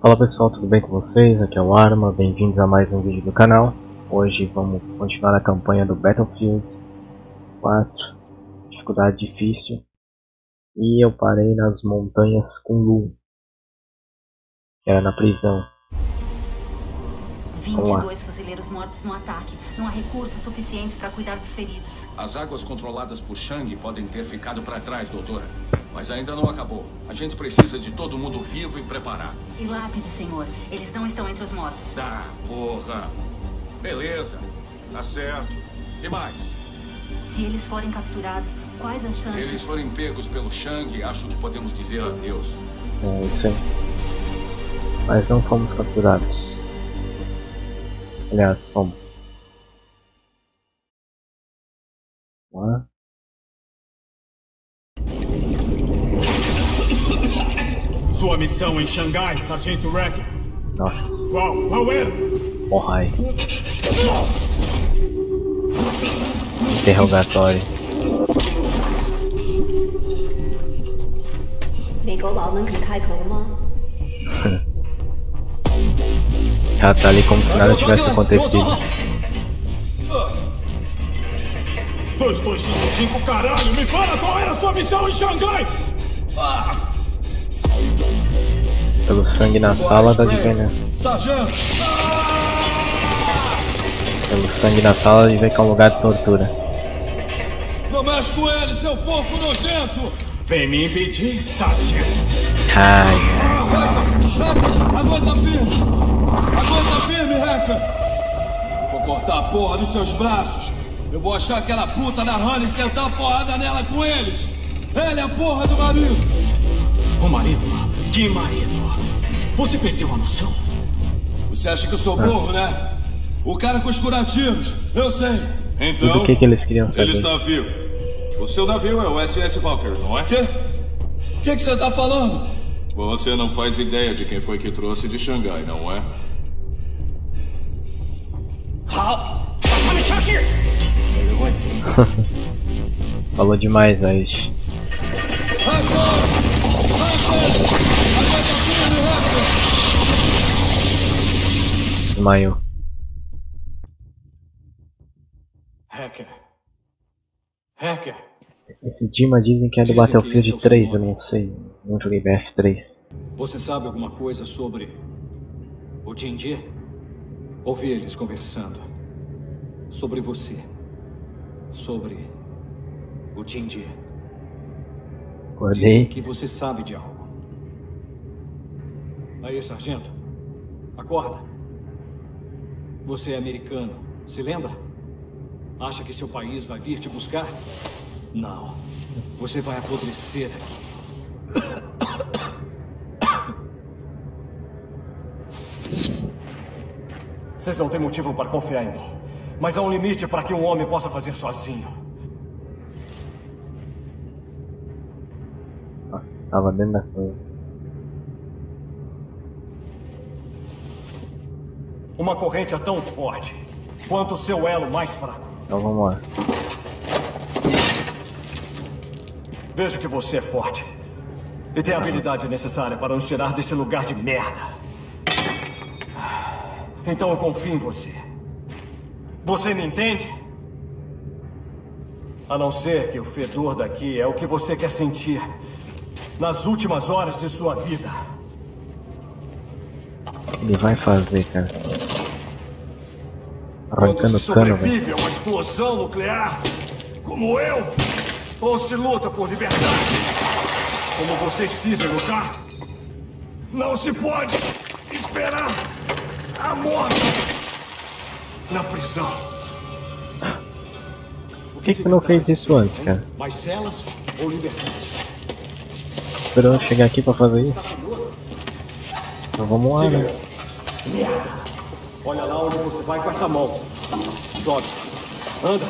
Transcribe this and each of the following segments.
Fala pessoal, tudo bem com vocês? Aqui é o Arma, bem-vindos a mais um vídeo do canal. Hoje vamos continuar a campanha do Battlefield 4, dificuldade difícil. E eu parei nas montanhas Kunlun, que era na prisão. 22 fuzileiros mortos no ataque. Não há recursos suficientes para cuidar dos feridos. As águas controladas por Shang podem ter ficado para trás, doutora. Mas ainda não acabou. A gente precisa de todo mundo vivo e preparado. E lápide, senhor. Eles não estão entre os mortos. Tá, porra. Beleza. Tá certo. E mais? Se eles forem capturados, quais as chances? Se eles forem pegos pelo Shang, acho que podemos dizer adeus. É isso aí. Mas não fomos capturados. Aliás, fomos. Vamos lá. Sua missão em Xangai, Sargento Wrecker. Nossa, Qual? Qual era? porra aí. Interrogatório. 美国佬们肯开口吗？ Ela tá ali como se nada tivesse acontecido. 2255, caralho! Me fala qual era a sua missão em Xangai! Pelo sangue na sala tá de ver, né? Sargento! Pelo sangue na sala de ver que é um lugar de tortura. Não mexe com ele, seu porco nojento! Vem me impedir, sargento! Ai! Hacker! Aguenta firme! Hacker! Eu vou cortar a porra dos seus braços! Eu vou achar aquela puta da Honey e sentar a porrada nela com eles! Ele é a porra do marido! O marido? Que marido? Você perdeu a noção? Você acha que eu sou burro, né? O cara com os curativos, eu sei! e Então, do que que eles queriam ele saber? está vivo. O seu navio é o SS Valkyrie, não é? Quê? O que, que você está falando? Você não faz ideia de quem foi que trouxe de Xangai, não é? Falou demais aí. Desmaiou. Hacker. Hacker. Esse Dima dizem que é do é Battlefield o 3, seu eu não sei. Não joguei BF3. Você sabe alguma coisa sobre o Jinji? Ouvi eles conversando sobre você, sobre o Jinji. Dizem que você sabe de algo. Aí, sargento, acorda. Você é americano, se lembra? Acha que seu país vai vir te buscar? Não. Você vai apodrecer aqui. Vocês não têm motivo para confiar em mim. Mas há um limite para que um homem possa fazer sozinho. Nossa, tava dentro da coisa. Uma corrente é tão forte quanto o seu elo mais fraco. Então vamos lá. Vejo que você é forte. E tem a habilidade necessária para nos tirar desse lugar de merda. Então eu confio em você. Você me entende? A não ser que o fedor daqui é o que você quer sentir nas últimas horas de sua vida. Ele vai fazer, cara. Quando Arrancando se o cano, velho. sobrevive a uma explosão nuclear, como eu, ou se luta por liberdade, como vocês dizem lutar, não se pode esperar morte na prisão. Por que que não fez isso antes, cara? Mais celas ou liberdade? Esperou chegar aqui pra fazer isso? Então vamos lá, né? Olha lá onde você vai com essa mão. Sobe. Anda.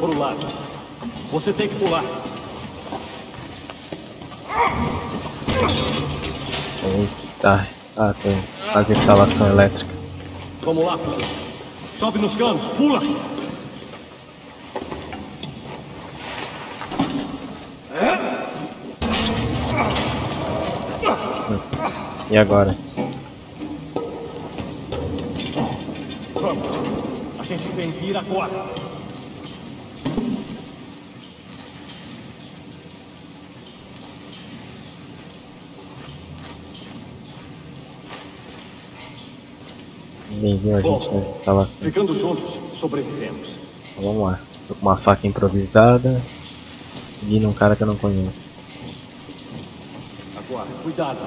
Por um lado. Você tem que pular. Eita, ah, tem fazer instalação elétrica. Vamos lá, Fusil. Sobe nos canos, pula! E agora? Vamos! A gente tem que ir agora! Ninguém viu a Bom, gente né? Tava assim. Ficando juntos, sobrevivemos. Então, vamos lá. Tô com uma faca improvisada. Seguindo um cara que eu não conheço. Agora, cuidado.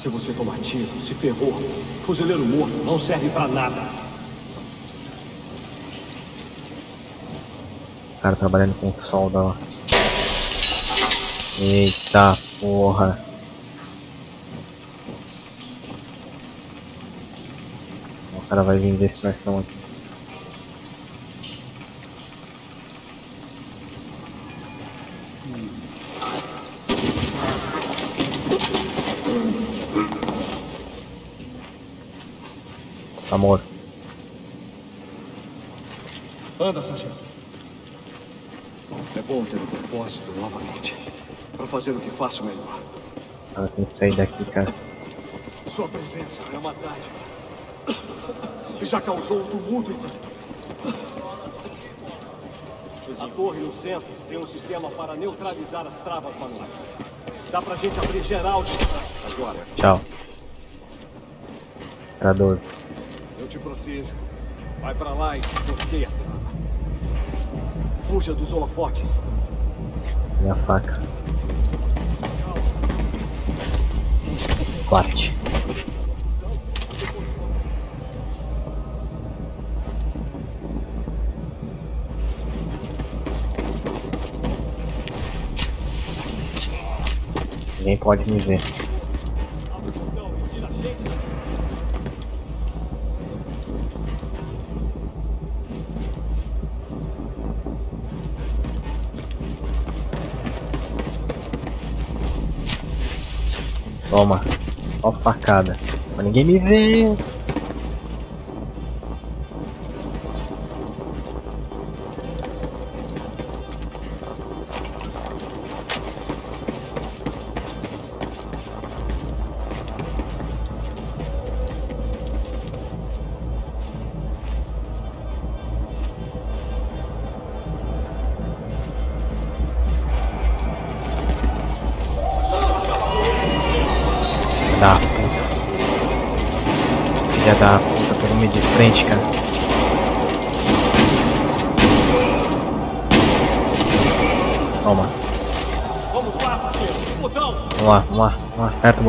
Se você tomar tiro, se ferrou. Fuzileiro morto não serve pra nada. O cara trabalhando com solda lá. Eita porra. Cara vai vir ver se nós estamos aqui. Tá morto. Anda, sargento. É bom ter um propósito novamente. Pra fazer o que faço melhor. Cara tem que sair daqui, cara. Sua presença é uma dádiva. Já causou um tumulto e tanto. A torre no centro tem um sistema para neutralizar as travas manuais. Dá pra gente abrir geral de... Agora, Tchau. Era 12. eu te protejo. Vai pra lá e desbloqueia a trava. Fuja dos holofotes. Minha faca. Ninguém pode me ver. Toma. Ó facada. Mas ninguém me vê.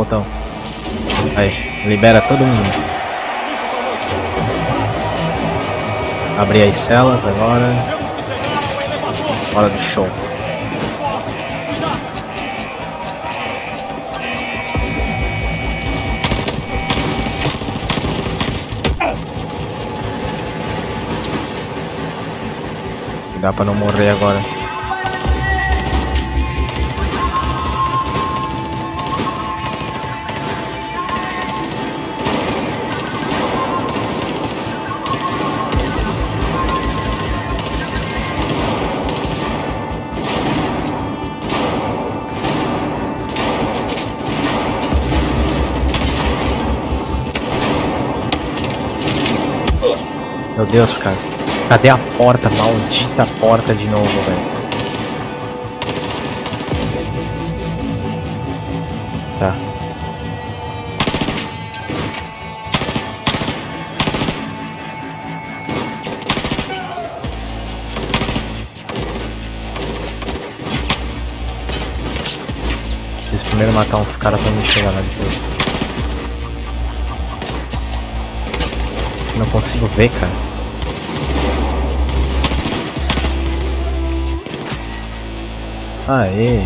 Botão. Aí, libera todo mundo. Abrir as celas agora. Hora do show. Dá pra não morrer agora. Deus, cara. Cadê a porta? Maldita porta de novo, velho. Tá. Preciso primeiro matar uns caras pra me chegar lá depois. Não consigo ver, cara. Aê.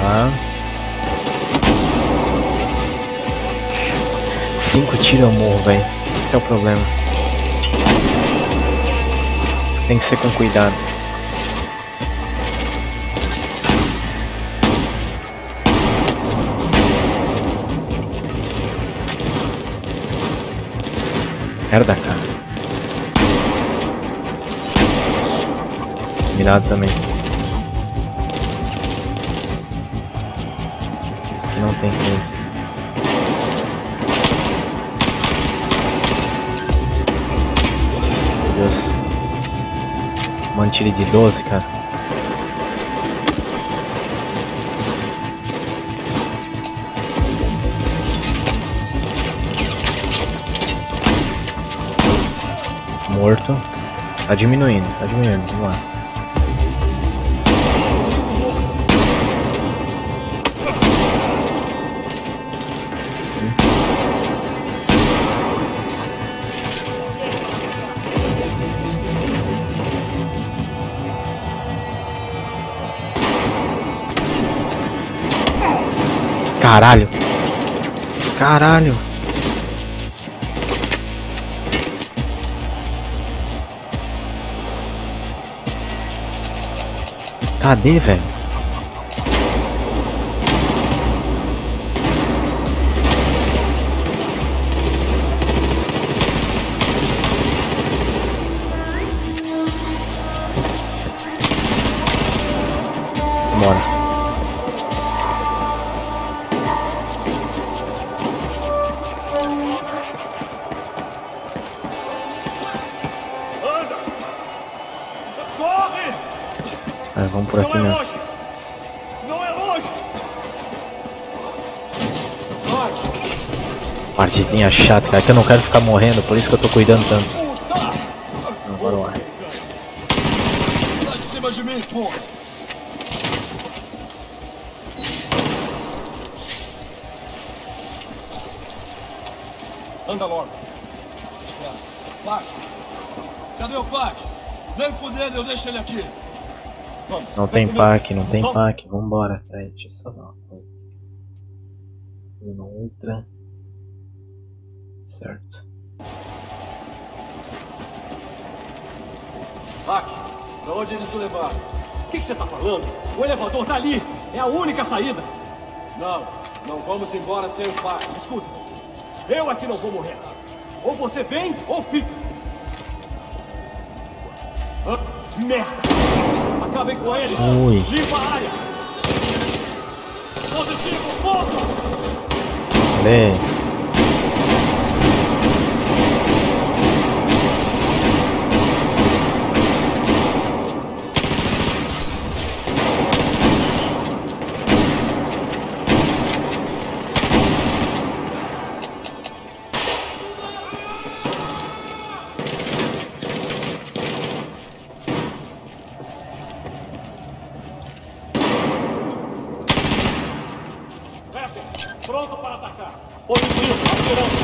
Tá. Cinco tiros eu morro, velho. Esse é o problema tem que ser com cuidado. Merda, cara. Mirado também. Aqui não tem coisa. Deus. Mantire de 12, cara. Morto. Tá diminuindo, tá diminuindo, vamos lá. Caralho. Caralho. Cadê, velho? Vamos por aqui Não é mesmo. longe! Não é longe! Vai! Partidinha chata, cara, que eu não quero ficar morrendo, por isso que eu tô cuidando tanto. Puta! Agora lá. Sai de cima de mim, porra! Anda logo. Espera. Pac! Cadê o Pac? Nem fudendo, eu deixo ele aqui. Vamos. Não vem tem pack, não tem pack, vambora. Peraí, deixa eu só dar uma coisa. Uma ultra. Certo. Pac, pra onde eles o levaram? O que que você tá falando? O elevador tá ali! É a única saída! Não, não vamos embora sem o Pac. Escuta, eu aqui não vou morrer. Ou você vem ou fica. Ah, merda! Acabem com eles! Ui. Limpa a área! Positivo, ponto! Cadê? Becker, pronto para atacar. Positivo, atirando.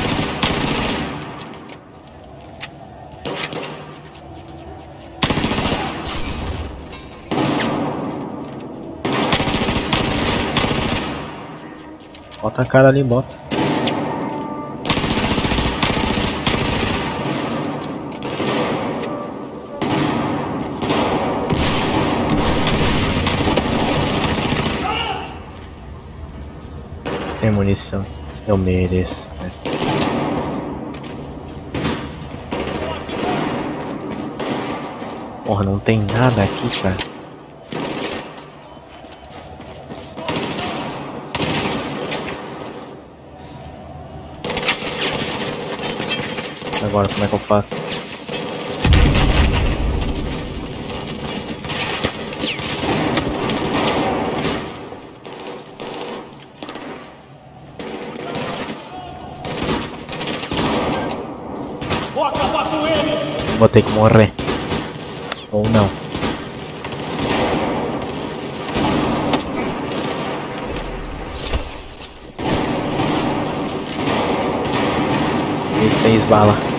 Cara ali, bota. Tem munição. Eu mereço. né? Porra, não tem nada aqui, cara. Agora como é que eu faço? Vou ter que morrer. Ou não. E seis balas.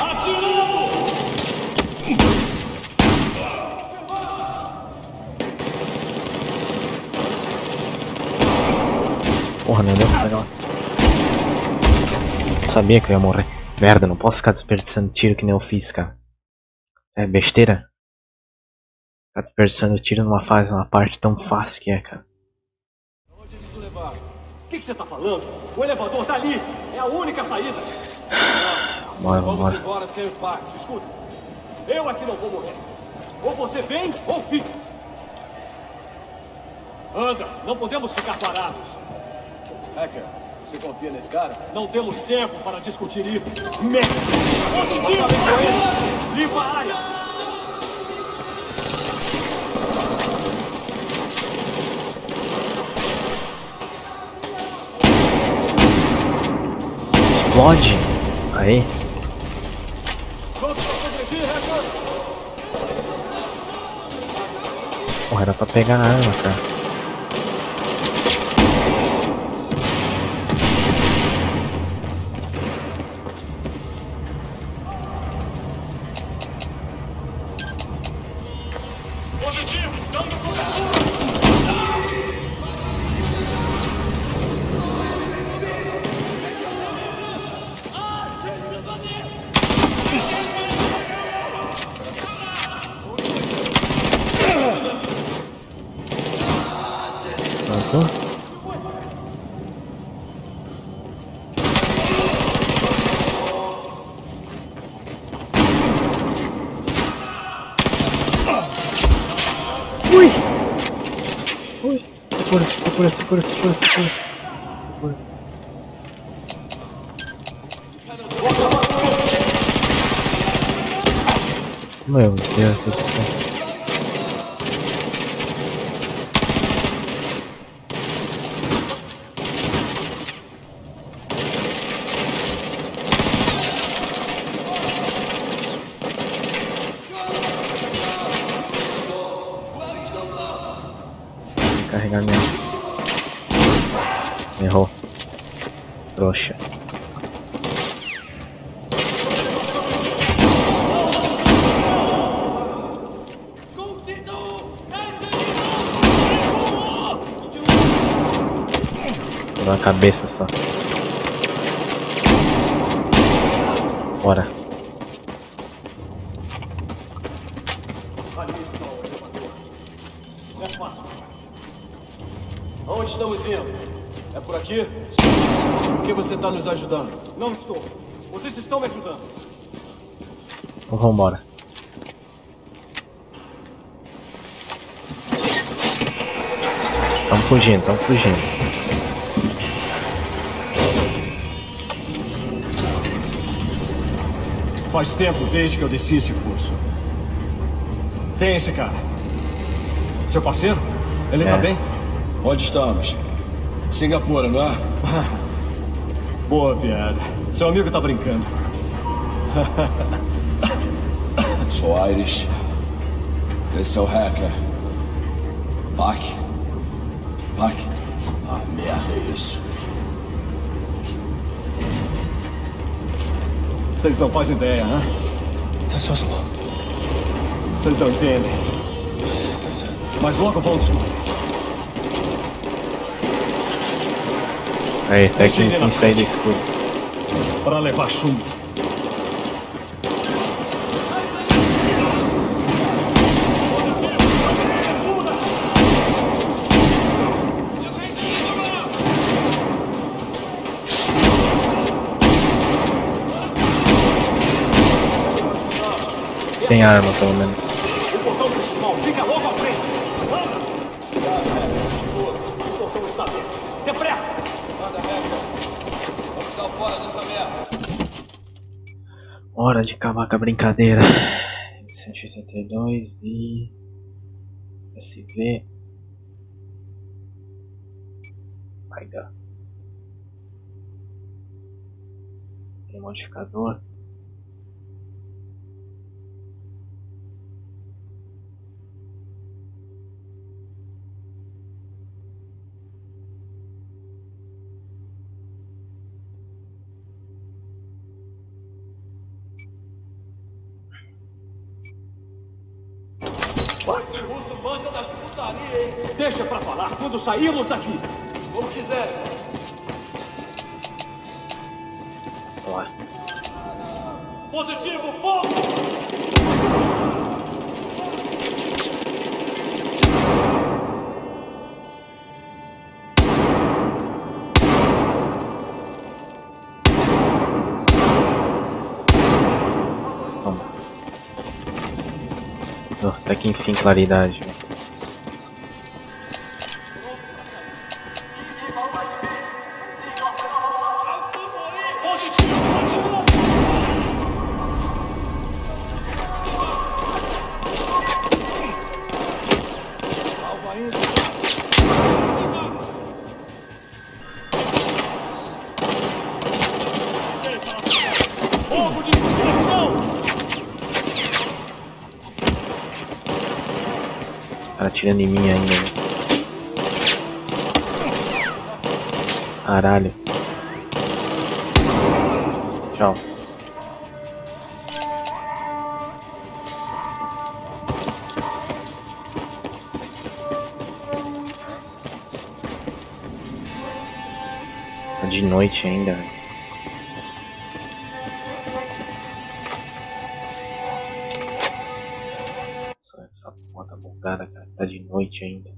Atirando! Sabia que eu ia morrer. Merda, não posso ficar desperdiçando tiro que nem eu fiz, cara. É besteira. Ficar desperdiçando tiro numa fase, numa parte tão fácil que é, cara. Onde eles o levaram? O que, você tá falando? O elevador tá ali! É a única saída! Bora, Vamos vambora. embora sem o pai. Escuta, eu aqui não vou morrer. Ou você vem ou fica. Anda, não podemos ficar parados. Hacker, você confia nesse cara? Não temos tempo para discutir isso. Merda! Positivo! Limpa a área! Explode! Aí. Porra, era pra pegar a arma, cara. скорость, скорость, скорость, скорость. Ну, я вот, я тут... ajudando? Não estou. Vocês estão me ajudando. Então vambora. Tamo fugindo, tamo fugindo. Faz tempo desde que eu desci esse furso. Quem é esse cara? Seu parceiro? Ele tá É. bem? Onde estamos? Singapura, não é? Boa piada. Seu amigo tá brincando. Sou Iris. Esse é o hacker. Pac. Pac. Ah, merda, é isso. Vocês não fazem ideia, né? Vocês não entendem. Mas logo vão descobrir. Aí, tá aqui na frente. escura. Para levar chumbo. Tem arma, pelo menos. Hora de acabar com a brincadeira. 182 e. SV. Vai dar. Tem modificador. Deixa pra falar quando sairmos daqui. Como quiser. Lá. Positivo, ponto! Toma. Oh, Até que enfim, claridade. Atirando em mim ainda. né? Caralho. Tchau. Tá de noite ainda. Tá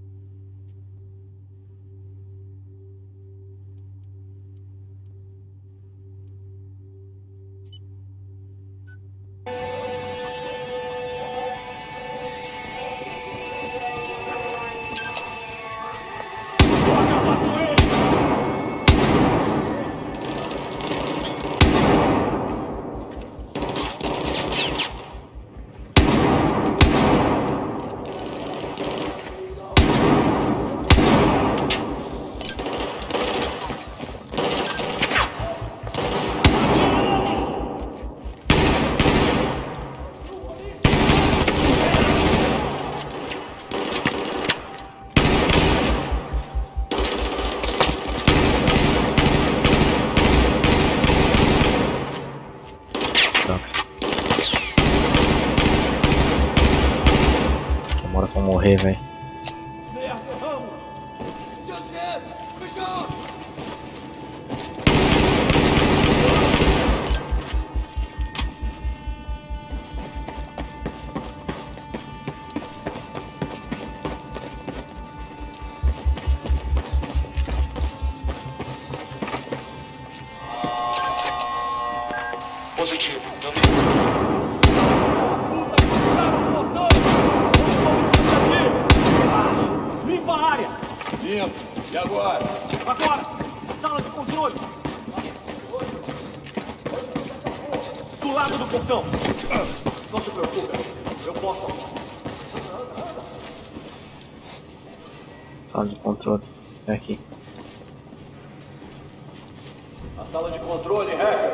A sala de controle, hacker!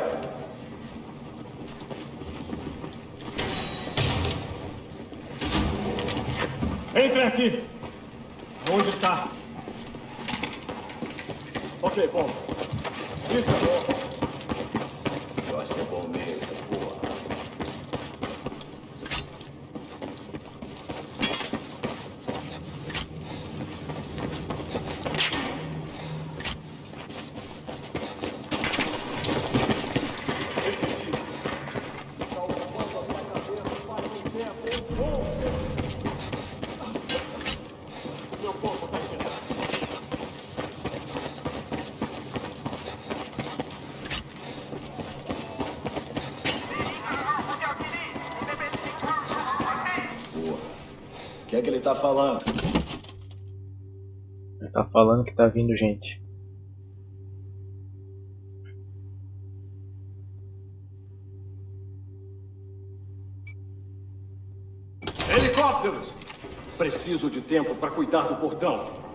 Entrem aqui! Onde está? Ok, bom. Isso é bom. Vai ser bom mesmo, tá falando? Ele tá falando que tá vindo gente. Helicópteros! Preciso de tempo para cuidar do portão.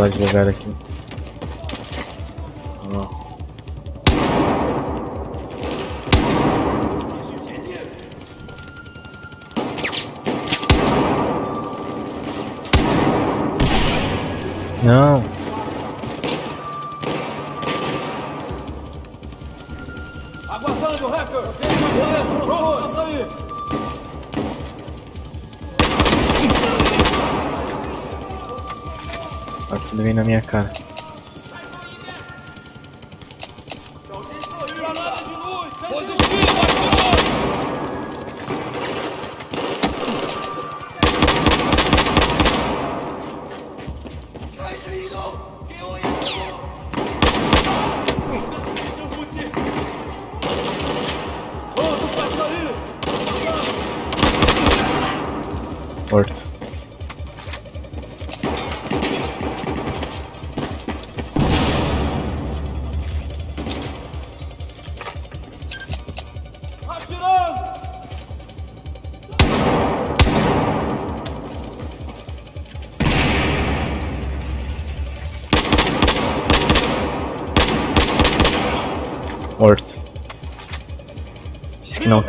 Mudar de lugar aqui.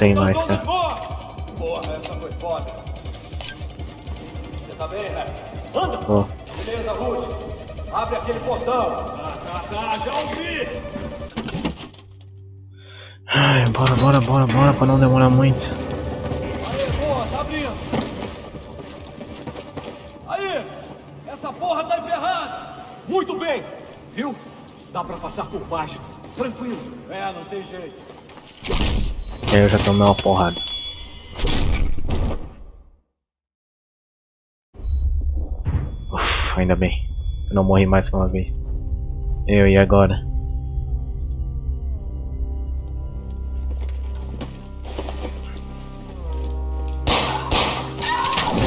Tem mais, cara. Porra, essa foi foda. Você tá bem, Hack? Anda. Ó. Beleza, Ruth. Abre aquele portão. Tá, tá, tá, já ouvi. Ai, bora, bora, bora, bora, pra não demorar muito. Aí, boa, tá abrindo. Aí, essa porra tá emperrada. Muito bem. Viu? Dá pra passar por baixo. Tranquilo. É, não tem jeito. E aí eu já tomei uma porrada. Uf, ainda bem. Eu não morri mais que uma vez. Eu e agora?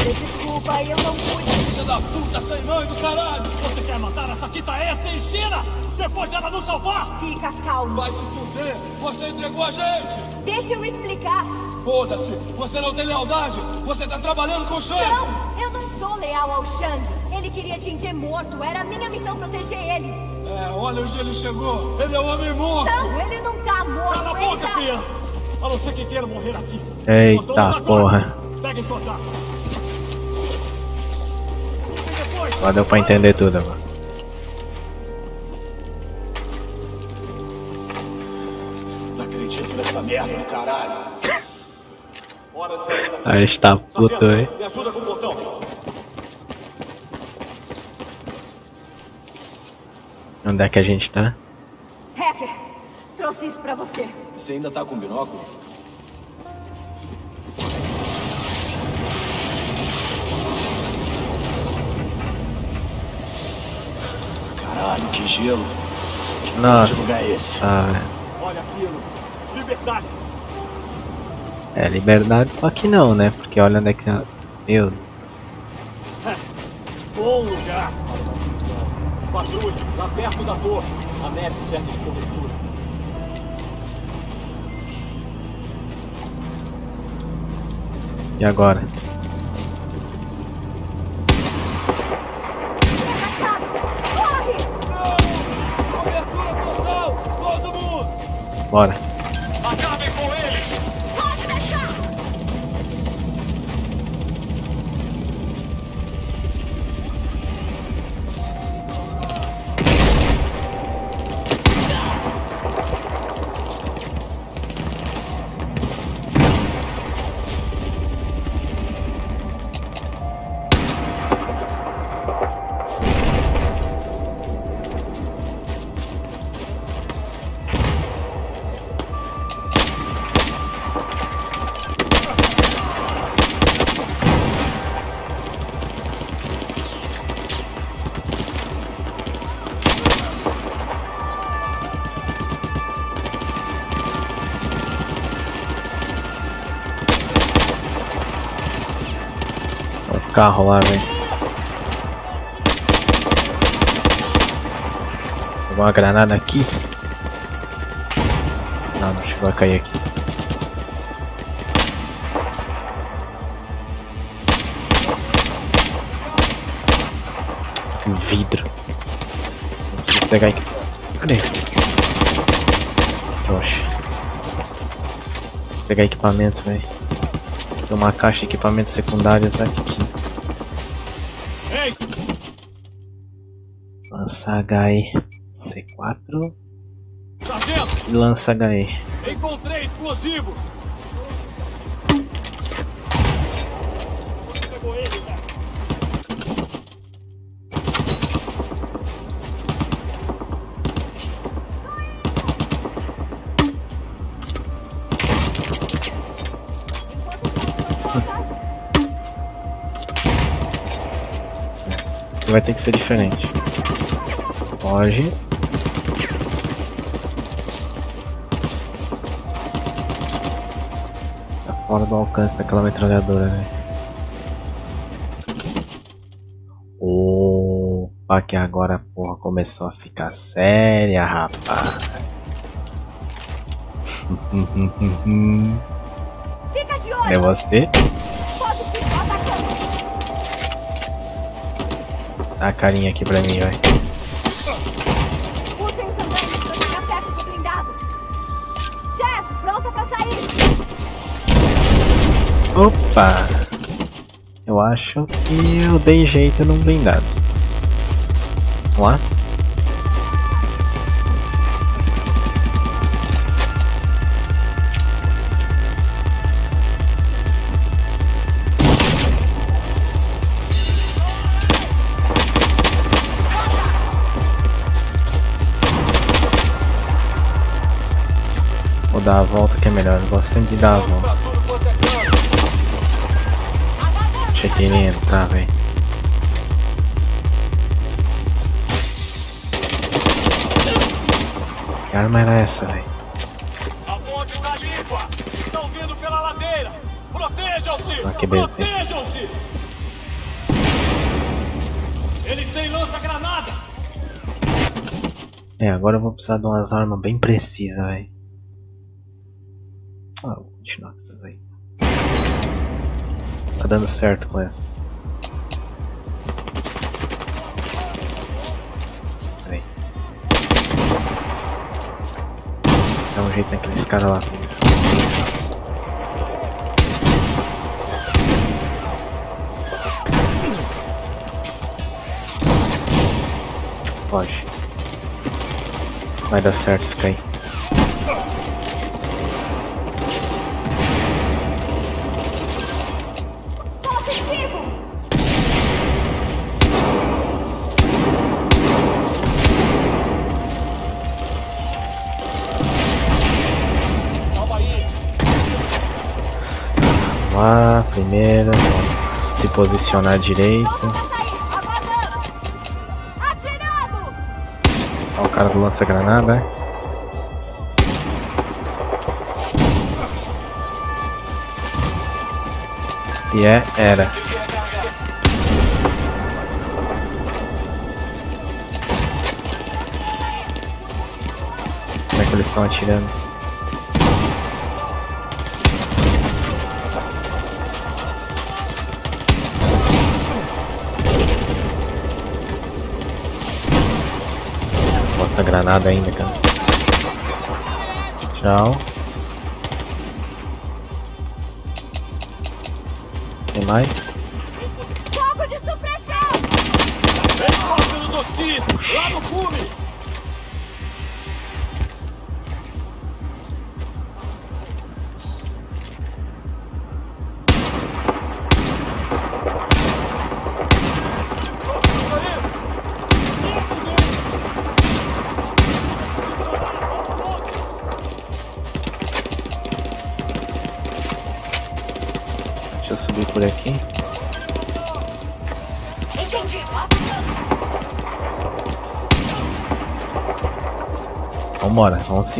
Desculpa, eu não pude. Filha da puta sem mãe do caralho. Você quer matar essa quitaense em China? Depois dela nos salvar? Fica calmo. Vai se fuder. Você entregou a gente. Deixa eu explicar. Foda-se. Você não tem lealdade. Você tá trabalhando com o Shang. Não, eu não sou leal ao Shang. Ele queria Jinjie morto. Era minha missão proteger ele. É, olha onde ele chegou. Ele é um homem morto. Não, ele não tá morto. Cala a boca, tá... crianças! A não ser que queira morrer aqui. Eita, porra. Peguem suas armas. Agora deu pra entender tudo agora. Não acredito nessa merda do caralho. hora de sair daqui. Aí está puto, Sargento, hein? Me ajuda com o botão. Onde é que a gente tá? Hacker, trouxe isso pra você. Você ainda tá com binóculo? Caralho, que gelo. Que Nossa. lugar é esse? Ah, Olha aquilo. Liberdade. É, liberdade, só que não, né? Porque olha onde é que. Meu. Bom lugar. Patrulha, lá perto da torre. A neve serve de cobertura. E agora? Bora. Carro lá, velho. Uma granada aqui. Não, não chegou a cair aqui. Vidro. Preciso pegar aqui. Cadê? Oxe. Vou pegar equipamento, velho. Tem uma caixa de equipamentos secundários aqui. HE-C4 e lança HE. Encontrei explosivos! vai ter que ser diferente. Foge. Tá fora do alcance daquela metralhadora, né? Opa, que agora a porra começou a ficar séria, rapaz. Fica de É você? Dá a carinha aqui pra mim, vai. Opa! Eu acho que eu dei jeito num blindado. Vamos lá? Vou dar a volta que é melhor, eu gosto sempre de dar a volta. Nem entrar, velho. Que arma era essa, velho? A ponte tá limpa! Estão vindo pela ladeira! Protejam-se! Ah. Protejam-se! Eles têm lança-granadas! É, agora eu vou precisar de umas armas bem precisas, velho. Ah, vou continuar. Tá dando certo com essa. Peraí. Dá um jeito naqueles caras lá. Foge. Vai dar certo, fica aí. Vamos lá, primeira. Se posicionar direito. Olha o cara do lança-granada. É. E é, era. Como é que eles estão atirando? Granada ainda, cara. Tchau. Tem mais?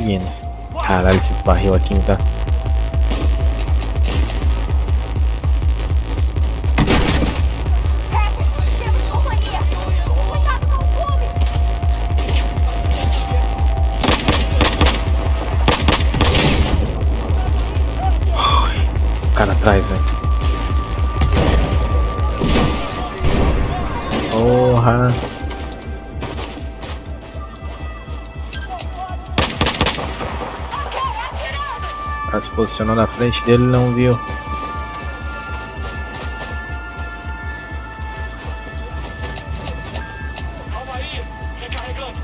Vambora, vamos seguindo. Caralho, esse barril aqui tá. Hacker, temos companhia! Cuidado com o cume! O cara atrás, velho. Porra! Tá se posicionando na frente dele e não viu. Calma aí! Recarregando!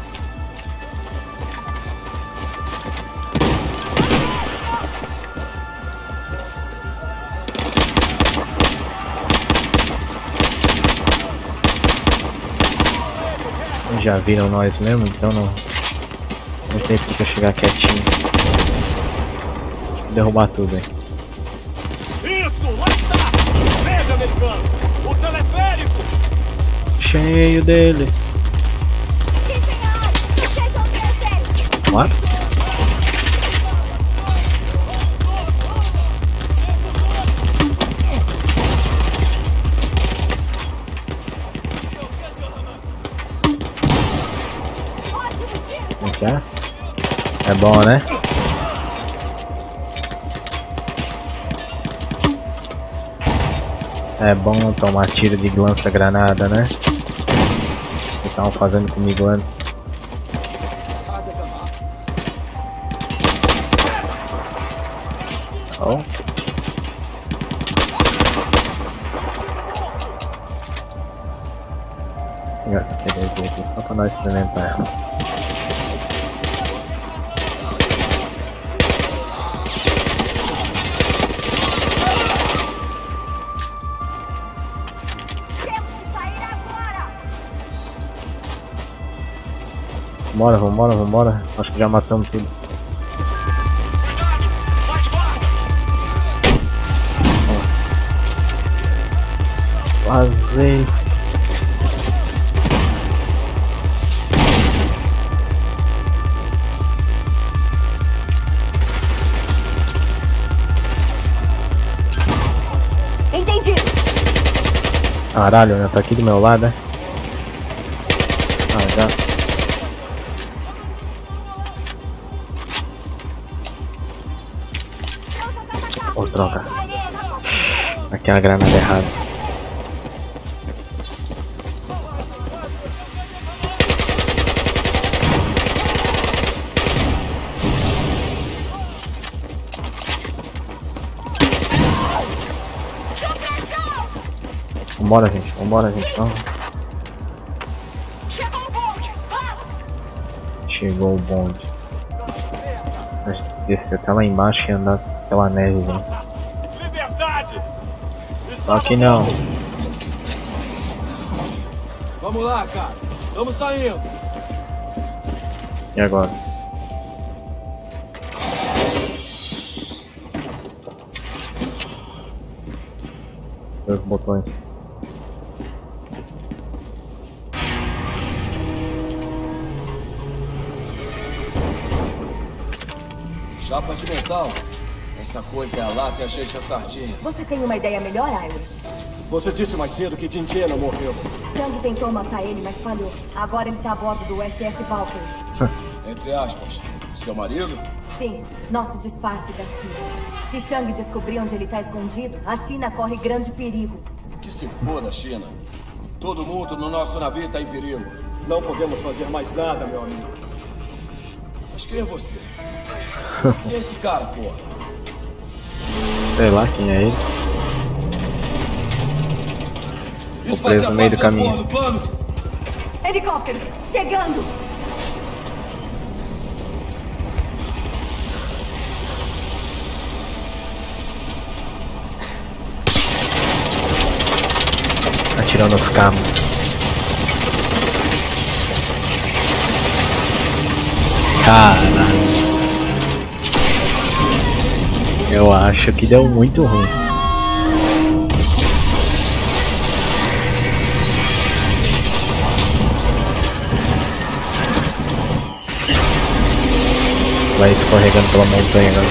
Já viram nós mesmo, então não. Não tem porque chegar quietinho. Derrubar tudo, hein. Isso! Lá está! Veja, americano! O teleférico! Cheio dele. Fiquem a área! Sejam presentes! What? Ótimo? É bom, né? É bom tomar tiro de lança-granada, né? Que estavam fazendo comigo antes. Oh. Essa cerveja aqui só pra nós experimentar ela. Vambora, vambora, vambora. Acho que já matamos tudo. Vazei. Entendido! Caralho, né? Tá aqui do meu lado, né? Aqui é a granada errada. Vambora, gente. Vambora, gente. Vamos. Chegou o bonde! Chegou o bonde. Acho que descer até lá embaixo e andar pela neve, né? Só que não. Vamos lá, cara. Estamos saindo. E agora? Dois botões. Chapa de metal. Essa coisa é a lata e a gente é a sardinha. Você tem uma ideia melhor, Irish? Você disse mais cedo que Jinjie não morreu. Shang tentou matar ele, mas falhou. Agora ele tá a bordo do SS Valkyrie. Entre aspas, seu marido? Sim, nosso disfarce da CIA. Se Shang descobrir onde ele tá escondido, a China corre grande perigo. Que se foda, China. Todo mundo no nosso navio tá em perigo. Não podemos fazer mais nada, meu amigo. Mas quem é você? Quem é esse cara, porra? Sei lá quem é ele. Isso preso no meio do caminho. Helicóptero, chegando! Atirando os carros. Caralho. Eu acho que deu muito ruim. Vai escorregando pela montanha agora.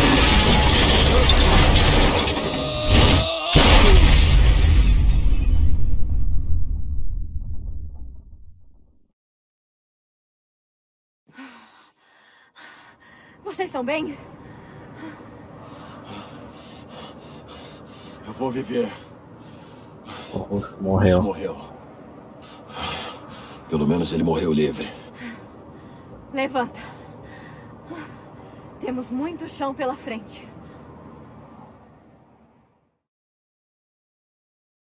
Vocês estão bem? Vou viver. Morreu. morreu. Pelo menos ele morreu livre. Levanta. Temos muito chão pela frente.